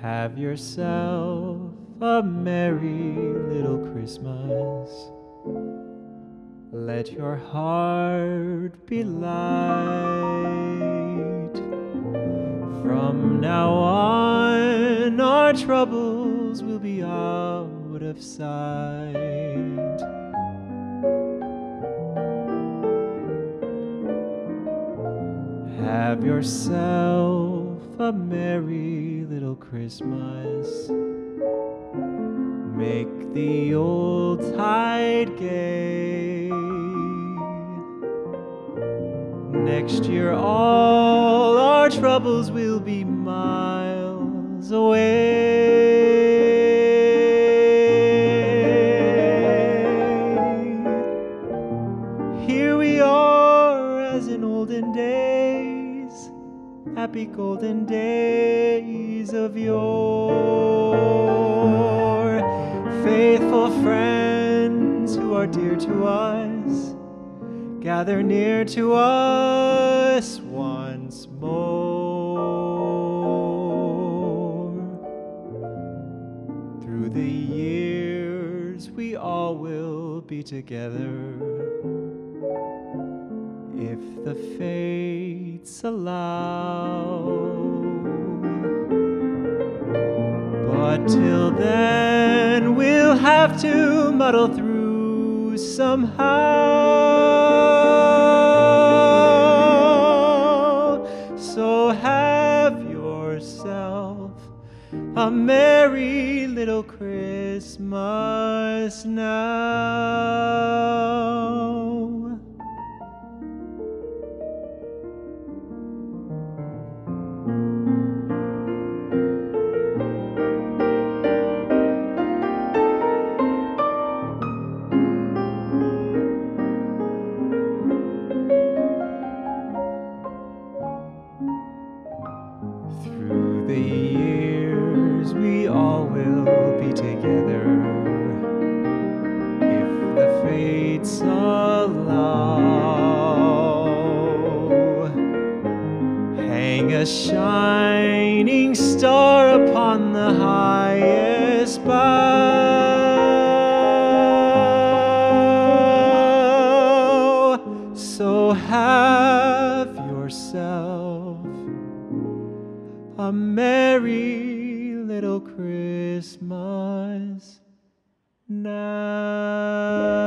Have yourself a merry little Christmas. Let your heart be light. From now on, our troubles will be out of sight. Have yourself a merry little Christmas. Make the old tide gay. Next year, all our troubles will be miles away. Here we are as in olden days, happy golden days of yore. Faithful friends who are dear to us, gather near to us once more. Through the years, we all will be together if the fates allow. But till then, we'll have to muddle through somehow. So have yourself a merry little Christmas now. The years, we all will be together if the fates allow. Hang a shining star upon the highest bough. So have yourself a merry little Christmas now.